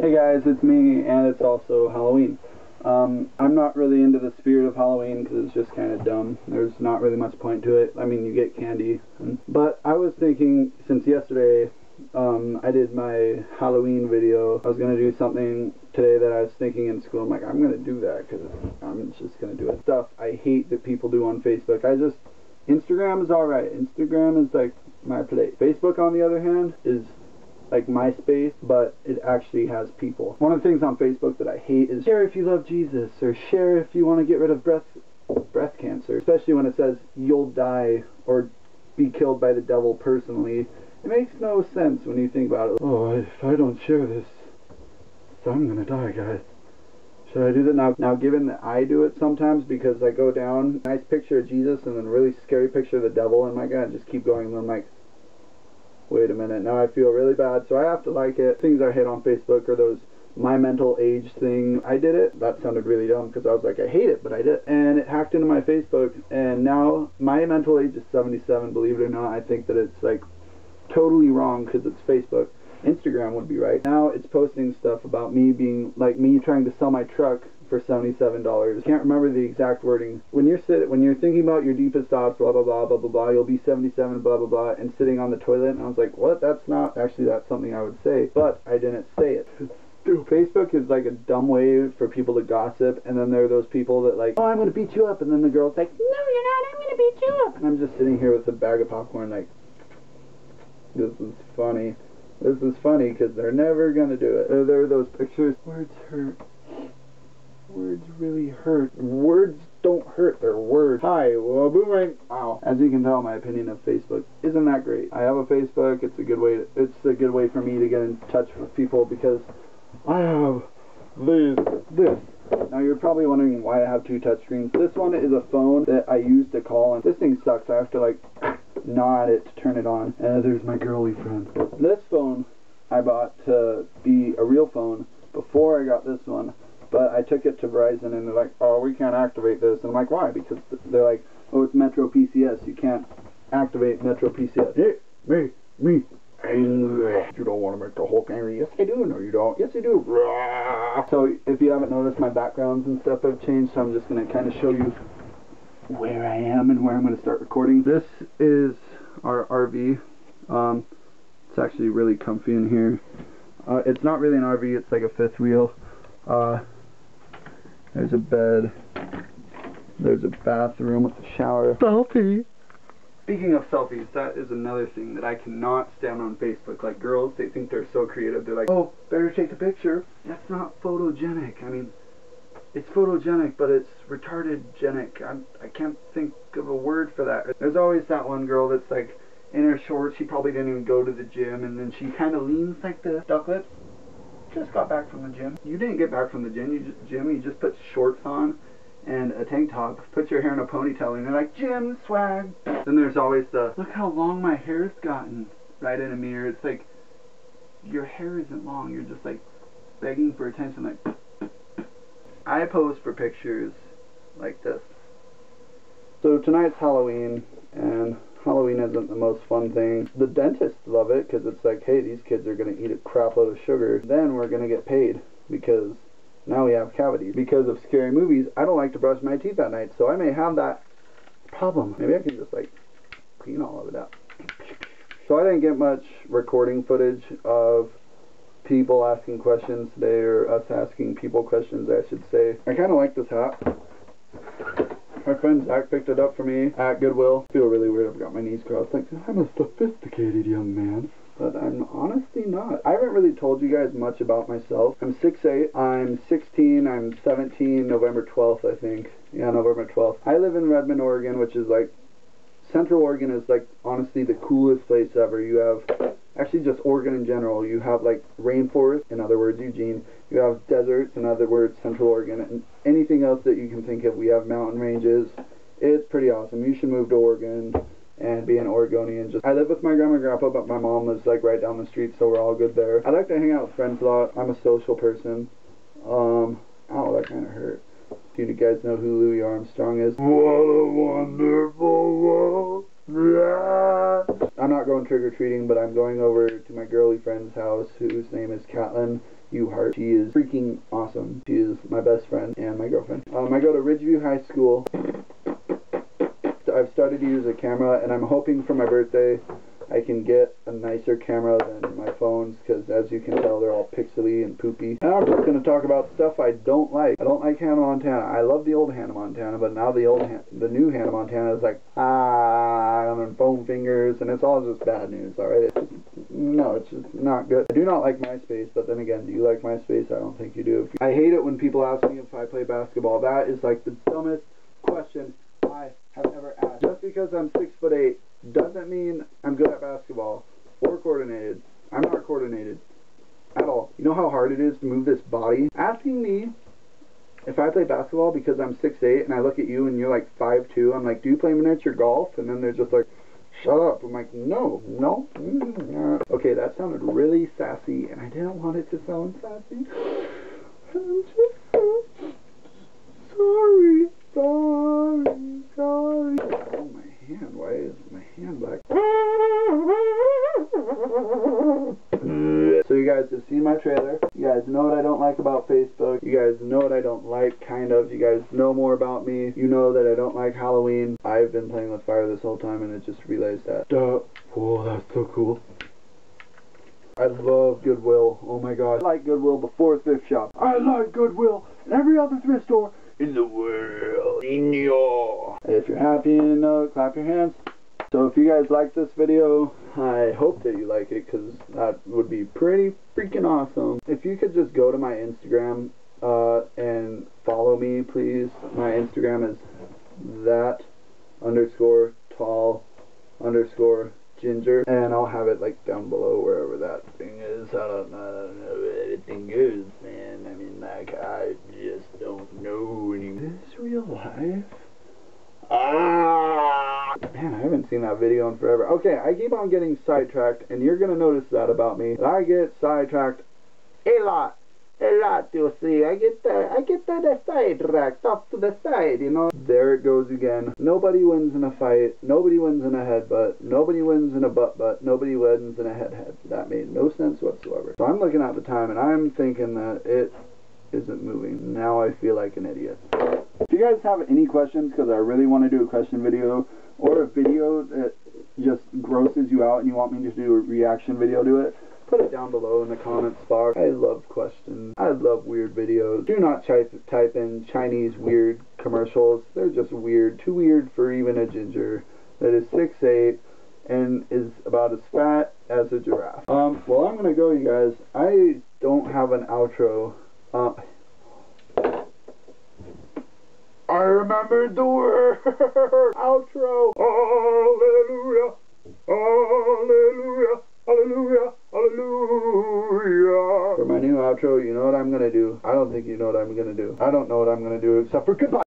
Hey guys, it's me, and it's also Halloween. Um, I'm not really into the spirit of Halloween because it's just kind of dumb. There's not really much point to it. I mean, you get candy. But I was thinking, since yesterday um, I did my Halloween video, I was going to do something today that I was thinking in school. I'm like, I'm going to do that because I'm just going to do it. Stuff I hate that people do on Facebook. I just, Instagram is alright. Instagram is like my place. Facebook, on the other hand, is like MySpace, but it actually has people. One of the things on Facebook that I hate is share if you love Jesus or share if you want to get rid of breath breast cancer, especially when it says you'll die or be killed by the devil personally. It makes no sense when you think about it. Oh, if I don't share this, so I'm gonna die, guys. Should I do that now? Now, given that I do it sometimes because I go down, nice picture of Jesus and then really scary picture of the devil, and my God, just keep going, and I'm like, wait a minute, now I feel really bad, so I have to like it. Things I hate on Facebook are those my mental age thing. I did it. That sounded really dumb because I was like, I hate it, but I did. And it hacked into my Facebook, and now my mental age is 77, believe it or not. I think that it's like totally wrong because it's Facebook. Instagram would be right. Now it's posting stuff about me being like me trying to sell my truck for seventy-seven dollars. Can't remember the exact wording. When you're sit when you're thinking about your deepest thoughts, blah blah blah blah blah blah, you'll be seventy-seven, blah blah blah, and sitting on the toilet. And I was like, what? That's not actually that's something I would say, but I didn't say it. Facebook is like a dumb way for people to gossip, and then there are those people that like, oh, I'm gonna beat you up, and then the girl's like, no, you're not. I'm gonna beat you up, and I'm just sitting here with a bag of popcorn, like, this is funny. This is funny because they're never gonna do it. There are those pictures. Words hurt. Words hurt. Words don't hurt, they're words. Hi, well, boomerang. Wow. As you can tell, my opinion of Facebook isn't that great. I have a Facebook. It's a good way. To, it's a good way for me to get in touch with people because I have this. This. Now you're probably wondering why I have two touchscreens. This one is a phone that I use to call, and this thing sucks. I have to like nod it to turn it on. And there's my girly friend. This phone I bought to be a real phone before I got this one. But I took it to Verizon and they're like, oh, we can't activate this. And I'm like, why? Because they're like, oh, it's Metro PCS. You can't activate Metro PCS. Hey, me, me, angry. You don't want to make the Hulk angry. Yes, I do. No, you don't. Yes, I do. So if you haven't noticed, my backgrounds and stuff have changed. So I'm just going to kind of show you where I am and where I'm going to start recording. This is our RV. Um, it's actually really comfy in here. Uh, it's not really an RV. It's like a fifth wheel. Uh, there's a bed. There's a bathroom with a shower. Selfie. Speaking of selfies, that is another thing that I cannot stand on Facebook. Like girls, they think they're so creative. They're like, oh, better take a picture. That's not photogenic. I mean, it's photogenic, but it's retarded-genic. I, I can't think of a word for that. There's always that one girl that's like in her shorts. She probably didn't even go to the gym, and then she kind of leans like the duck lips just got back from the gym. You didn't get back from the gym. You just gym. You just put shorts on and a tank top. Put your hair in a ponytail, and you're like gym swag. Then there's always the look how long my hair's gotten. Right in a mirror. It's like your hair isn't long. You're just like begging for attention. Like I pose for pictures like this. So tonight's Halloween, and Halloween isn't the most fun thing. The dentists love it because it's like, hey, these kids are going to eat a crap load of sugar. Then we're going to get paid because now we have cavities. Because of scary movies, I don't like to brush my teeth at night, so I may have that problem. Maybe I can just like clean all of it out. So I didn't get much recording footage of people asking questions today, or us asking people questions, I should say. I kind of like this hat. My friend Zach picked it up for me at Goodwill. Feel really weird. I've got my knees crossed. Like, I'm a sophisticated young man. But I'm honestly not. I haven't really told you guys much about myself. I'm 6'8". I'm 16. I'm 17. November 12th, I think. Yeah, November 12th. I live in Redmond, Oregon, which is like... Central Oregon is like, honestly, the coolest place ever. You have actually just Oregon in general. You have like rainforest, in other words, Eugene. You have deserts, in other words, Central Oregon, and anything else that you can think of. We have mountain ranges. It's pretty awesome. You should move to Oregon and be an Oregonian. Just I live with my grandma and grandpa, but my mom lives like right down the street, so we're all good there. I like to hang out with friends a lot. I'm a social person. Um, oh, that kind of hurt. Do you guys know who Louis Armstrong is? What a wonderful world. Yeah. I'm not going trick or treating, but I'm going over to my girly friend's house, whose name is Catlin Uhart. She is freaking awesome. She is my best friend and my girlfriend. Um, I go to Ridgeview High School. I've started to use a camera, and I'm hoping for my birthday I can get a nicer camera than my phones because as you can tell they're all pixely and poopy. And I'm just going to talk about stuff I don't like. I don't like Hannah Montana. I love the old Hannah Montana, but now the old, the new Hannah Montana is like, ah, and foam fingers, and it's all just bad news, alright? No, it's just not good. I do not like MySpace, but then again, do you like MySpace? I don't think you do. I hate it when people ask me if I play basketball. That is like the dumbest question I have ever asked. Just because I'm six foot eight doesn't mean I'm good at basketball or coordinated. I'm not coordinated at all. You know how hard it is to move this body? Asking me if I play basketball because I'm 6'8 and I look at you and you're like 5'2, I'm like, do you play miniature golf? And then they're just like, shut up. I'm like, no, no. Mm, okay, that sounded really sassy and I didn't want it to sound sassy. I'm just sorry, sorry, sorry. Oh, my hand, why is So you guys have seen my trailer. You guys know what I don't like about Facebook. You guys know what I don't like, kind of. You guys know more about me. You know that I don't like Halloween. I've been playing with fire this whole time and I just realized that. Duh. Oh, that's so cool. I love Goodwill. Oh my god. I like Goodwill before thrift shop. I like Goodwill and every other thrift store in the world. In your. If you're happy and uh, clap your hands. So if you guys like this video, I hope that you like it because that would be pretty freaking awesome. If you could just go to my Instagram uh, and follow me, please. My Instagram is that underscore tall underscore ginger and I'll have it like down below wherever that thing is. I don't know, I don't know where anything is, man. I mean, like, I just don't know anymore. Is this real life? Ah! Man, I haven't seen that video in forever. Okay, I keep on getting sidetracked, and you're going to notice that about me. I get sidetracked a lot. A lot, you see. I get that, I get that sidetracked off to the side, you know. There it goes again. Nobody wins in a fight. Nobody wins in a headbutt. Nobody wins in a butt-butt. Nobody wins in a head-head. That made no sense whatsoever. So I'm looking at the time, and I'm thinking that it isn't moving. Now I feel like an idiot. If you guys have any questions, because I really want to do a question video, or a video that just grosses you out and you want me to do a reaction video to it, put it down below in the comments box. I love questions. I love weird videos. Do not type, type in Chinese weird commercials. They're just weird. Too weird for even a ginger that is 6'8 and is about as fat as a giraffe. Um, well, I'm going to go, you guys. I don't have an outro. Uh, I remembered the word. Outro. Hallelujah. Hallelujah. Hallelujah. Hallelujah. For my new outro, you know what I'm going to do? I don't think you know what I'm going to do. I don't know what I'm going to do except for goodbye.